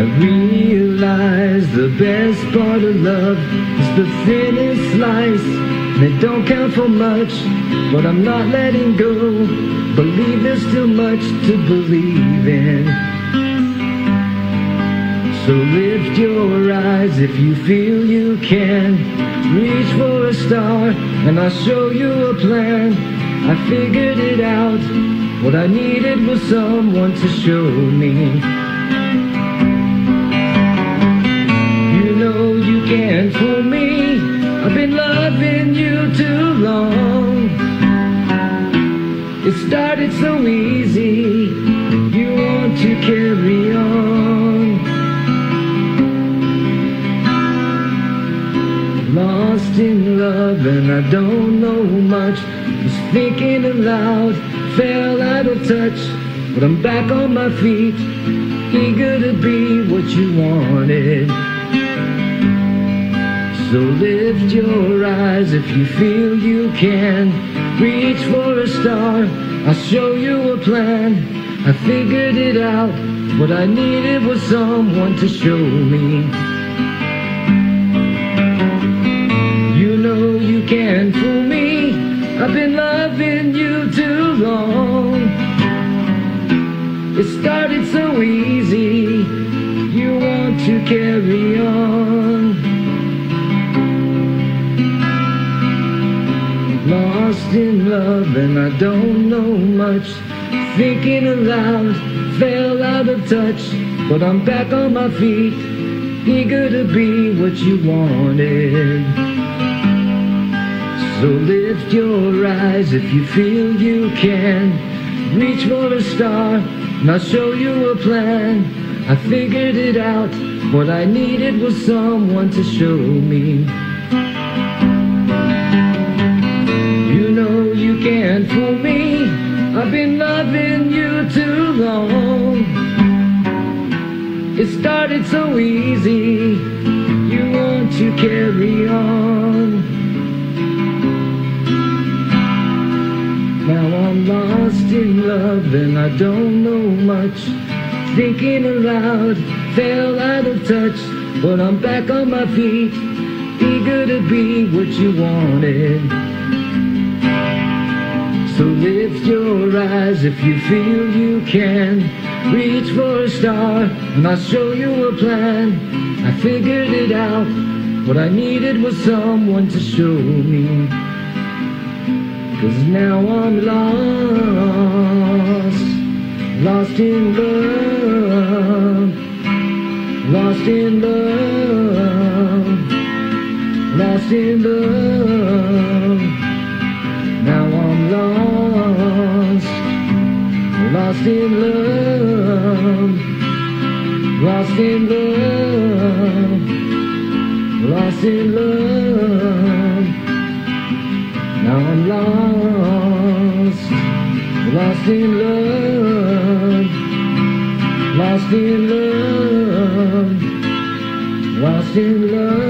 I realize the best part of love is the thinnest slice. And it don't count for much, but I'm not letting go. Believe there's still much to believe in. So lift your eyes if you feel you can. Reach for a star, and I'll show you a plan. I figured it out. What I needed was someone to show me. Can't fool me. I've been loving you too long. It started so easy. You want to carry on. Lost in love and I don't know much. Was thinking aloud, fell out of touch. But I'm back on my feet, eager to be what you wanted. So lift your eyes if you feel you can. Reach for a star, I'll show you a plan. I figured it out, what I needed was someone to show me. You know you can't fool me, I've been loving you too long. It started so easy, you want to carry on. Lost in love and I don't know much. Thinking aloud, fell out of touch. But I'm back on my feet, eager to be what you wanted. So lift your eyes if you feel you can. Reach for a star, and I'll show you a plan. I figured it out, what I needed was someone to show me. You can't me. I've been loving you too long. It started so easy. You want to carry on. Now I'm lost in love and I don't know much. Thinking aloud, fell out of touch. But I'm back on my feet, eager to be what you wanted. So lift your eyes if you feel you can. Reach for a star, and I'll show you a plan. I figured it out. What I needed was someone to show me. Cause now I'm lost, lost in love, lost in love, lost in love. Lost in love, lost in love, lost in love. Now I'm lost, lost in love, lost in love, lost in love.